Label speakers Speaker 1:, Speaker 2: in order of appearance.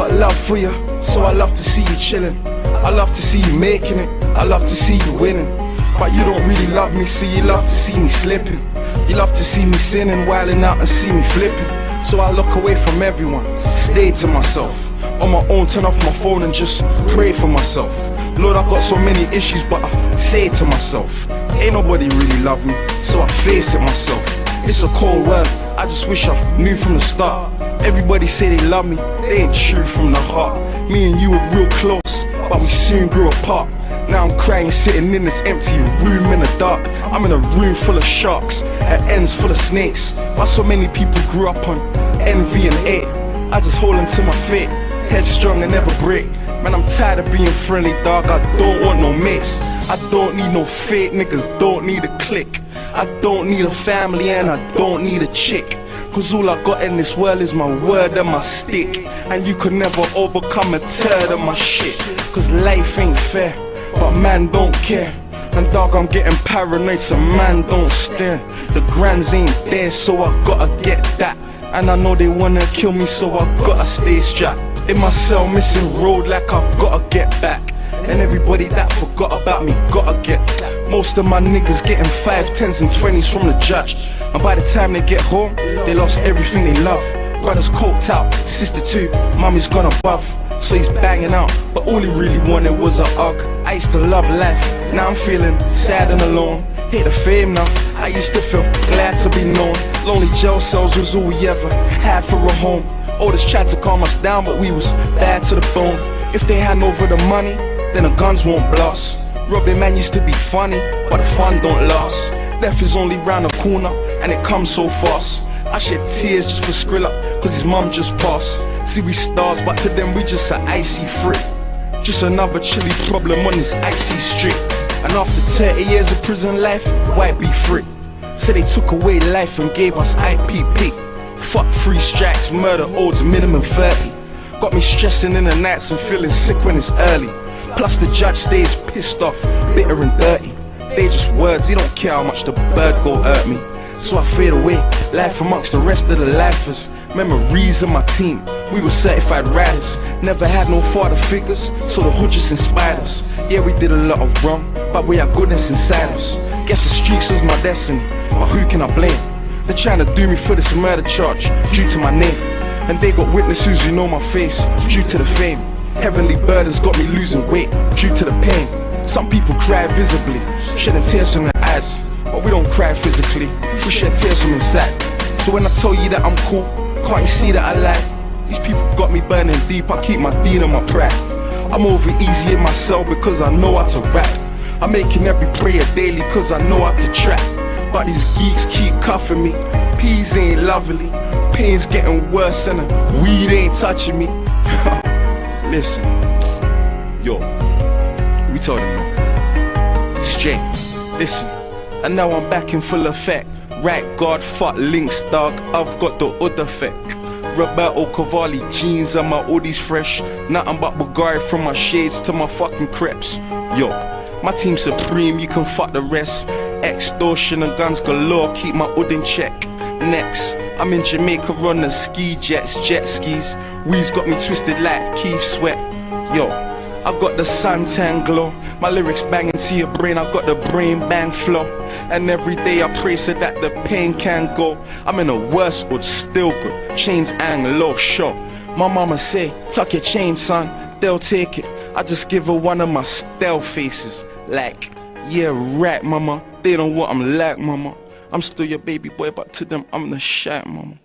Speaker 1: got love for you, so I love to see you chilling. I love to see you making it, I love to see you winning. But you don't really love me, so you love to see me slipping. You love to see me sinning, wilding out and see me flipping. So I look away from everyone, stay to myself. On my own, turn off my phone and just pray for myself. Lord, I've got so many issues, but I say to myself, ain't nobody really love me, so I face it myself. It's a cold world, I just wish I knew from the start. Everybody say they love me, they ain't true from the heart. Me and you were real close, but we soon grew apart. Now I'm crying sitting in this empty room in the dark. I'm in a room full of sharks, at ends full of snakes. Why so many people grew up on envy and hate? I just hold into my fate, headstrong and never break. Man, I'm tired of being friendly, dog. I don't want no mates. I don't need no fake niggas, don't need a clique. I don't need a family and I don't need a chick. Cause all I got in this world is my word and my stick. And you could never overcome a turd of my shit. Cause life ain't fair but man don't care. And dog, I'm getting paranoid, so man don't stare. The grands ain't there, so I gotta get that. And I know they wanna kill me, so I gotta stay strapped. In my cell, missing road like I gotta get back. And everybody that forgot about me gotta get Most of my niggas getting five, tens, and twenties from the judge. And by the time they get home, they lost everything they love. Brother's coked out, sister too, mommy's gone above so he's banging out. But all he really wanted was a hug. I used to love life, now I'm feeling sad and alone. Hate the fame now, I used to feel glad to be known. Lonely jail cells was all we ever had for a home. Oldest tried to calm us down, but we was bad to the bone. If they hand over the money, then the guns won't blast. Robbing man used to be funny, but the fun don't last. Death is only round the corner, and it comes so fast. I shed tears just for Skrilla, cause his mum just passed. See, we stars, but to them we just an icy freak. Just another chilly problem on this icy street. And after 30 years of prison life, why be free? So they took away life and gave us IPP. Fuck free strikes, murder odds minimum 30. Got me stressing in the nights and feeling sick when it's early. Plus the judge stays pissed off, bitter and dirty. They just words, he don't care how much the bird go hurt me. So I fade away, life amongst the rest of the lifers. Memories of my team, we were certified riders. Never had no father figures, so the hood just inspired us. Yeah, we did a lot of wrong, but we have goodness inside us. Guess the streets was my destiny, but who can I blame? They're trying to do me for this murder charge, due to my name. And they got witnesses who know my face, due to the fame. Heavenly burdens got me losing weight, due to the pain. Some people cry visibly, shedding tears from their eyes. But we don't cry physically, we shed tears from inside. So when I tell you that I'm cool, can't you see that I lie? These people got me burning deep, I keep my dean and my pride. I'm over easy in my cell because I know how to rap. I'm making every prayer daily cause I know how to trap. But these geeks keep cuffing me. Peas ain't lovely. Pain's getting worse and the weed ain't touching me. Listen, yo, we told him no. Straight, listen. And now I'm back in full effect. Right guard, fuck links, dog. I've got the other effect. Roberto Cavalli jeans and my hoodies fresh. Nothing but Bulgari from my shades to my fucking crepes. Yo, my team supreme, you can fuck the rest. Extortion and guns galore, keep my hood in check. Next, I'm in Jamaica the ski jets, jet skis. Weeds got me twisted like Keith Sweat. Yo, I've got the suntan glow. My lyrics banging to your brain. I've got the brain bang flow. And every day I pray so that the pain can go. I'm in a worse but still good. Chains and low show. My mama say, tuck your chain, son. They'll take it. I just give her one of my stealth faces. Like, yeah, right, mama. They don't want I'm like, mama. I'm still your baby boy, but to them, I'm the shat, mama.